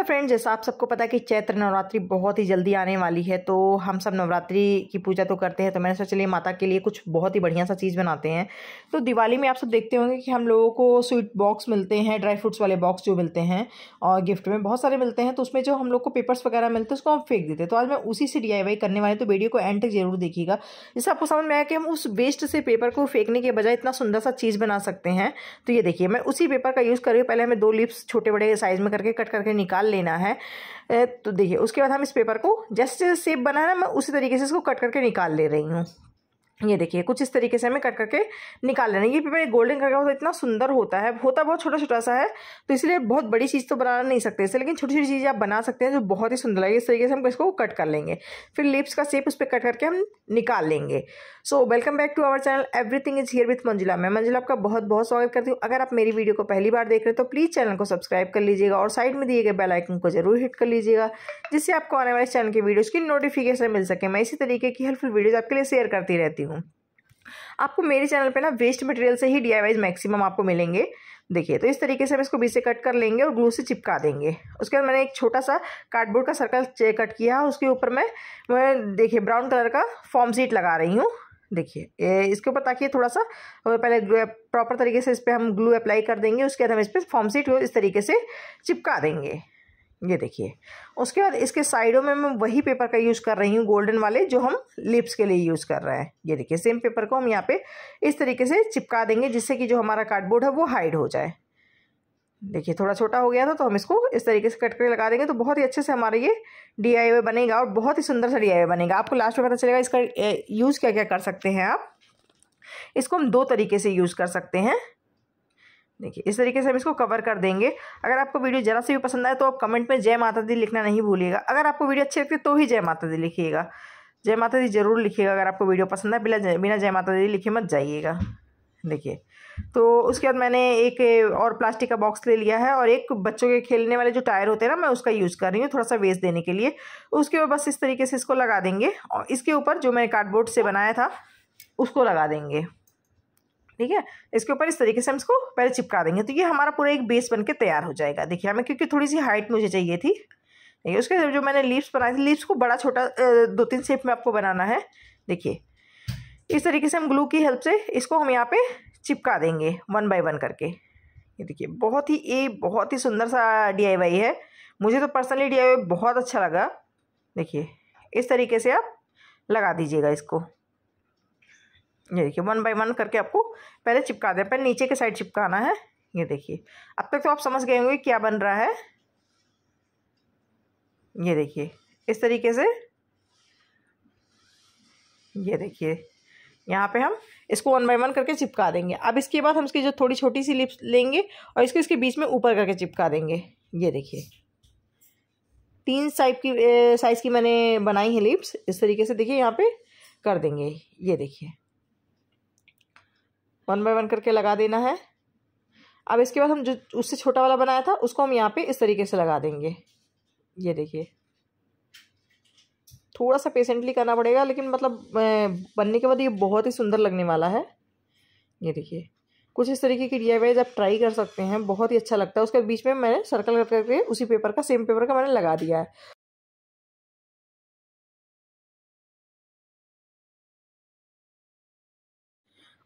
Hello friends, जैसा आप सबको पता है कि चैत्र नवरात्रि बहुत ही जल्दी आने वाली है तो हम सब नवरात्रि की पूजा तो करते हैं तो मैंने सोचा चलिए माता के लिए कुछ बहुत ही बढ़िया सा चीज़ बनाते हैं। तो दिवाली में आप सब देखते होंगे कि हम लोगों को स्वीट बॉक्स मिलते हैं, ड्राई फ्रूट्स वाले बॉक्स जो मिलते हैं, और गिफ्ट में बहुत सारे मिलते हैं तो उसमें जो हम लोग को पेपर्स वगैरह मिलते हैं, उसको हम फेंक देते हैं। तो आज मैं उसी से DIY करने वाले तो वीडियो को एंड तक ज़रूर देखिएगा, जिससे आपको समझ में आया कि हम उस वेस्ट से पेपर को फेंकने के बजाय इतना सुंदर सा चीज़ बना सकते हैं। तो ये देखिए, मैं उसी पेपर का यूज़ कर रही हूँ, पहले हमें दो लिप्स छोटे बड़े साइज़ में करके कट करके निकाल लेना है। तो देखिए, उसके बाद हम इस पेपर को जैसे शेप बनाना है मैं उसी तरीके से इसको कट करके निकाल ले रही हूँ। ये देखिए, कुछ इस तरीके से हमें कट करके निकाल लेना ये पेपर गोल्डन कलर का होता है, इतना सुंदर होता है, होता बहुत छोटा छोटा सा है तो इसलिए बहुत बड़ी चीज़ तो बना नहीं सकते इससे लेकिन छोटी छोटी चीज़ें आप बना सकते हैं जो बहुत ही सुंदर लगे। इस तरीके से हम इसको कट कर लेंगे। फिर लिप्स का शेप उस पर कट करके हम निकाल लेंगे। So, welcome back to our channel. Everything is here with Manjula. मैं मंजुला आपका बहुत बहुत स्वागत करती हूँ। अगर आप मेरी वीडियो को पहली बार देख रहे हैं तो प्लीज़ चैनल को सब्सक्राइब कर लीजिएगा और साइड में दिए गए बेल आइकन को ज़रूर हिट कर लीजिएगा, जिससे आपको आने वाले चैनल की वीडियोज़ की नोटिफिकेशन मिल सके। मैं इसी तरीके की हेल्पफुल वीडियोज़ आपके लिए शेयर करती रहती हूँ। आपको मेरे चैनल पे ना वेस्ट मटेरियल से ही डी मैक्सिमम आपको मिलेंगे। देखिए तो इस तरीके से हम इसको बीच से कट कर लेंगे और ग्लू से चिपका देंगे। उसके बाद मैंने एक छोटा सा कार्डबोर्ड का सर्कल कट किया। उसके ऊपर मैं मैं, देखिए ब्राउन कलर का फॉर्म सीट लगा रही हूँ। देखिए इसके ऊपर ताकि थोड़ा सा पहले प्रॉपर तरीके से इस पर हम ग्लू अप्लाई कर देंगे। उसके बाद हम इस पर फॉर्म सीट इस तरीके से चिपका देंगे। ये देखिए। उसके बाद इसके साइडों में मैं वही पेपर का यूज़ कर रही हूँ, गोल्डन वाले, जो हम लिप्स के लिए यूज़ कर रहे हैं। ये देखिए, सेम पेपर को हम यहाँ पे इस तरीके से चिपका देंगे, जिससे कि जो हमारा कार्डबोर्ड है, वो हाइड हो जाए। देखिए, थोड़ा छोटा हो गया था तो हम इसको इस तरीके से कट करके लगा देंगे तो बहुत ही अच्छे से हमारा ये डी बनेगा और बहुत ही सुंदर सा डी बनेगा। आपको लास्ट में पता चलेगा, इसका यूज़ क्या क्या कर सकते हैं आप। इसको हम दो तरीके से यूज़ कर सकते हैं। देखिए, इस तरीके से हम इसको कवर कर देंगे। अगर आपको वीडियो ज़रा से भी पसंद आए तो आप कमेंट में जय माता दी लिखना नहीं भूलिएगा। अगर आपको वीडियो अच्छी लगती है तो ही जय माता दी लिखिएगा। जय माता दी ज़रूर लिखिएगा। अगर आपको वीडियो पसंद है बिना बिना जय माता दी लिखे मत जाइएगा। देखिए तो उसके बाद मैंने एक और प्लास्टिक का बॉक्स ले लिया है और एक बच्चों के खेलने वाले जो टायर होते हैं ना, मैं उसका यूज़ कर रही हूँ थोड़ा सा वेस्ट देने के लिए। उसके ऊपर बस इस तरीके से इसको लगा देंगे और इसके ऊपर जो मैंने कार्डबोर्ड से बनाया था, उसको लगा देंगे। ठीक है? इसके ऊपर इस तरीके से हम इसको पहले चिपका देंगे। तो ये हमारा पूरा एक बेस बन के तैयार हो जाएगा। देखिए, हमें क्योंकि थोड़ी सी हाइट मुझे चाहिए थी। देखिए, उसके जो मैंने लीव्स बनाए थे लीव्स को बड़ा छोटा दो तीन शेप में आपको बनाना है। देखिए, इस तरीके से हम ग्लू की हेल्प से इसको हम यहाँ पे चिपका देंगे वन बाय वन करके। ये देखिए, बहुत ही, ये बहुत ही सुंदर सा DIY है। मुझे तो पर्सनली DIY बहुत अच्छा लगा। देखिए, इस तरीके से आप लगा दीजिएगा इसको। ये देखिए, वन बाय वन करके आपको पहले चिपका दें, पहले नीचे के साइड चिपकाना है, ये देखिए। अब तक तो आप समझ गए होंगे क्या बन रहा है। ये देखिए, इस तरीके से। ये देखिए, यहाँ पे हम इसको वन बाय वन करके चिपका देंगे। अब इसके बाद हम इसकी जो थोड़ी छोटी सी लिप्स लेंगे और इसको इसके बीच में ऊपर करके चिपका देंगे। ये देखिए। तीन साइज़ की साइज़ की मैंने बनाई है लिप्स, इस तरीके से देखिए यहाँ पे कर देंगे। ये देखिए। वन बाय वन करके लगा देना है। अब इसके बाद हम जो, उससे छोटा वाला बनाया था, उसको हम यहाँ पे इस तरीके से लगा देंगे। ये देखिए। थोड़ा सा पेशेंटली करना पड़ेगा, लेकिन मतलब बनने के बाद ये बहुत ही सुंदर लगने वाला है। ये देखिए। कुछ इस तरीके की डी आप ट्राई कर सकते हैं, बहुत ही अच्छा लगता है। उसके बीच में मैंने सर्कल करके उसी पेपर का सेम पेपर का मैंने लगा दिया है।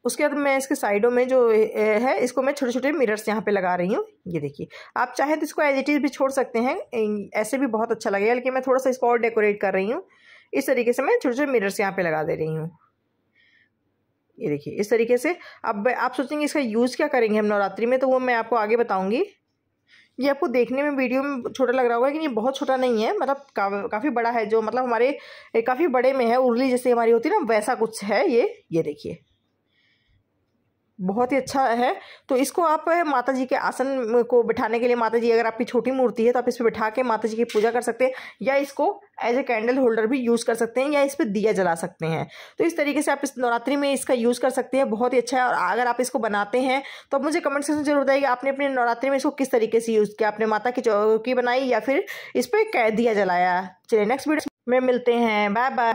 उसके बाद मैं इसके साइडों में जो है इसको मैं छोटे छोटे मिरर्स यहाँ पे लगा रही हूँ। ये देखिए आप चाहें तो इसको एज इट इज़ भी छोड़ सकते हैं। ऐसे भी बहुत अच्छा लगेगा लेकिन मैं थोड़ा सा इसको और डेकोरेट कर रही हूँ। इस तरीके से मैं छोटे छोटे मिरर्स यहाँ पे लगा दे रही हूँ। ये देखिए इस तरीके से अब आप सोचेंगे इसका यूज़ क्या करेंगे हम नवरात्रि में तो वो मैं आपको आगे बताऊँगी। ये आपको देखने में वीडियो में छोटा लग रहा होगा लेकिन ये बहुत छोटा नहीं है। मतलब का, काफ़ी बड़ा है जो मतलब हमारे काफ़ी बड़े में है उर्ली जैसे हमारी होती है ना वैसा कुछ है ये। ये देखिए। बहुत ही अच्छा है। तो इसको आप माता जी के आसन को बिठाने के लिए माता जी अगर आपकी छोटी मूर्ति है तो आप इस पर बिठा के माता जी की पूजा कर सकते हैं या इसको एज ए कैंडल होल्डर भी यूज़ कर सकते हैं या इस पर दिया जला सकते हैं। तो इस तरीके से आप इस नवरात्रि में इसका यूज़ कर सकते हैं। बहुत ही अच्छा है और अगर आप इसको बनाते हैं तो मुझे कमेंट सेक्शन ज़रूर बताइए आपने अपने नवरात्रि में इसको किस तरीके से यूज़ किया। आपने माता की चौकी बनाई या फिर इस पर दिया जलाया। चलिए नेक्स्ट वीडियो में मिलते हैं। Bye bye